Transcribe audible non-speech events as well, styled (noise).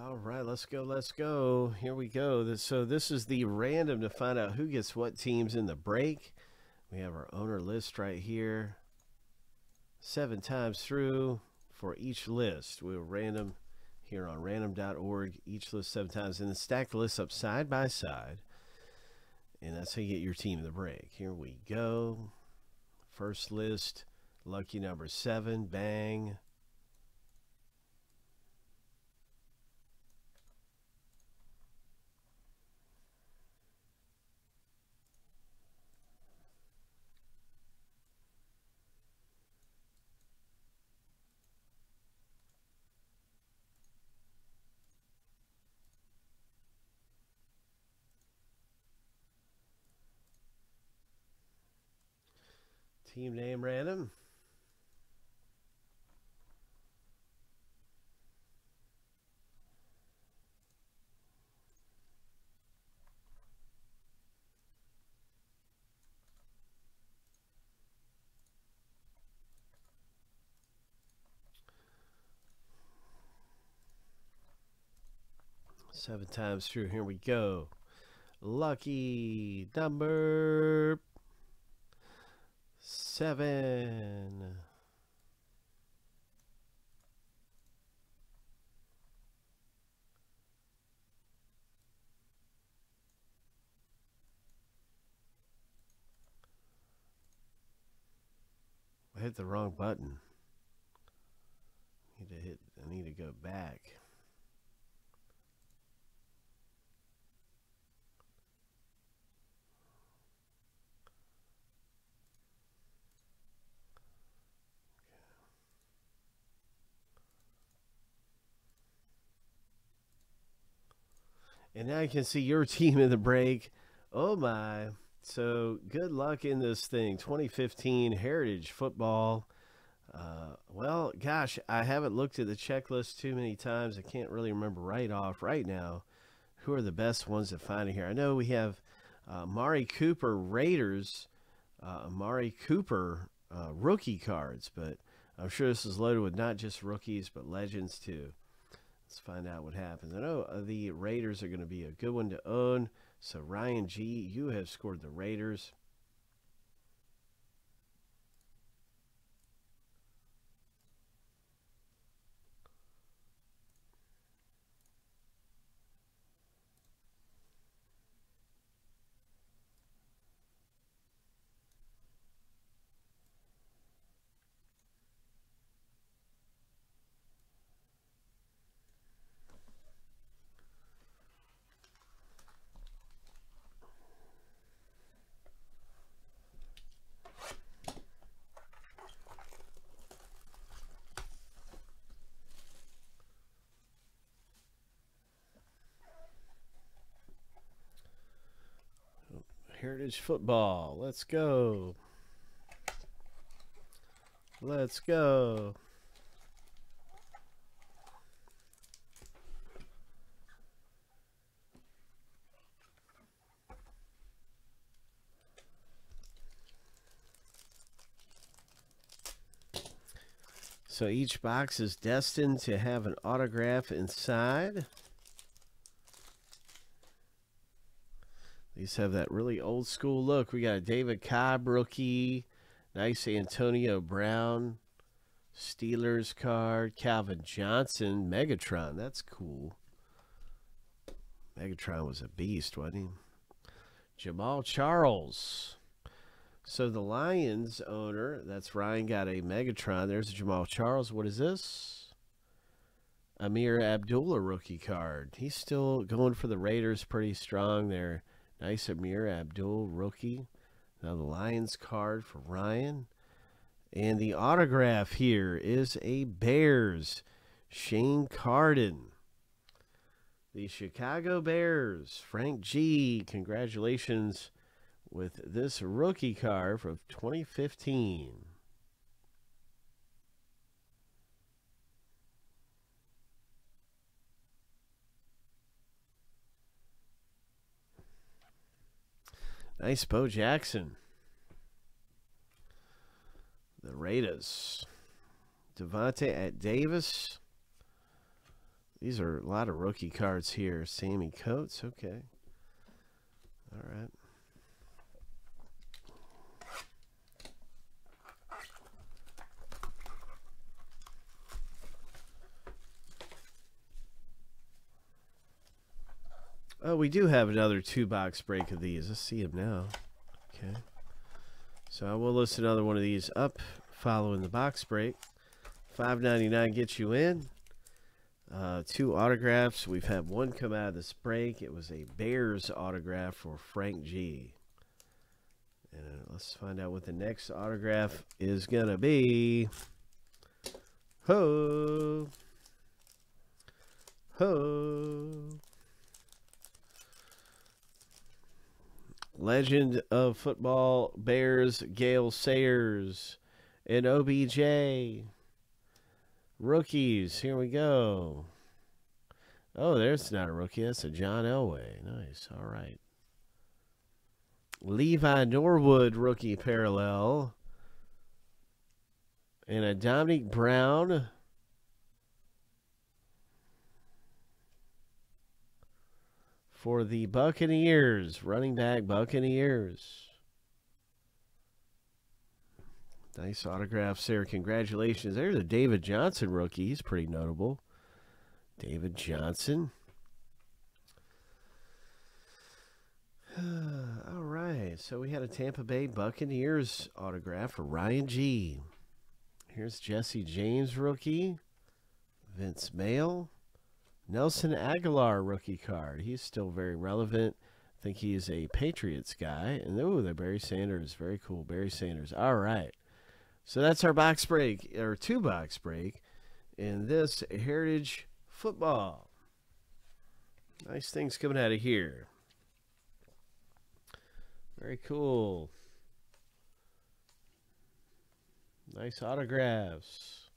All right, let's go. Let's go. Here we go. So this is the random to find out who gets what teams in the break. We have our owner list right here. Seven times through for each list. We'll random here on random.org. Each list seven times. And then stack the lists up side by side. And that's how you get your team in the break. Here we go. First list. Lucky number seven. Bang. Team name random. Seven times through. Here we go. Lucky number seven. I hit the wrong button. Need to hit I need to go back. And now you can see your (laughs) team in the break. Oh my. So good luck in this thing. 2015 Heritage Football. Uh, well, gosh, I haven't looked at the checklist too many times. I can't really remember right off right now who are the best ones to find here. I know we have uh, Mari Cooper Raiders, uh, Mari Cooper uh, rookie cards, but I'm sure this is loaded with not just rookies, but legends too. Let's find out what happens. I know uh, the Raiders are going to be a good one to own. So, Ryan G., you have scored the Raiders. Heritage Football. Let's go. Let's go. So each box is destined to have an autograph inside. These have that really old school look. We got a David Cobb rookie, nice Antonio Brown, Steelers card, Calvin Johnson, Megatron. That's cool. Megatron was a beast, wasn't he? Jamaal Charles. So the Lions owner, that's Ryan, got a Megatron. There's a Jamaal Charles. What is this? Ameer Abdullah rookie card. He's still going for the Raiders pretty strong there. Nice Ameer Abdul rookie. Now the Lions card for Ryan. And the autograph here is a Bears. Shane Carden. The Chicago Bears. Frank G. Congratulations with this rookie card from 2015. Nice Bo Jackson. The Raiders. Devontae at Davis. These are a lot of rookie cards here. Sammie Coates. Okay. All right. Oh, we do have another two box break of these. Let's see them now. Okay. So I will list another one of these up following the box break. Five ninety nine gets you in. Uh, two autographs. We've had one come out of this break. It was a Bears autograph for Frank G. And let's find out what the next autograph is going to be. Ho! Ho! Legend of Football Bears Gale Sayers and OBJ. Rookies, here we go. Oh, there's not a rookie. That's a John Elway. Nice. All right. Levi Norwood rookie parallel. And a Dominic Brown. For the Buccaneers. Running back Buccaneers. Nice autographs there. Congratulations. There's a David Johnson rookie. He's pretty notable. David Johnson. (sighs) All right. So we had a Tampa Bay Buccaneers autograph for Ryan G. Here's Jesse James rookie. Vince Mayle. Nelson Agholor rookie card. He's still very relevant. I think he is a Patriots guy. And oh, the Barry Sanders. Very cool. Barry Sanders. All right. So that's our box break, or two box break, in this Heritage Football. Nice things coming out of here. Very cool. Nice autographs.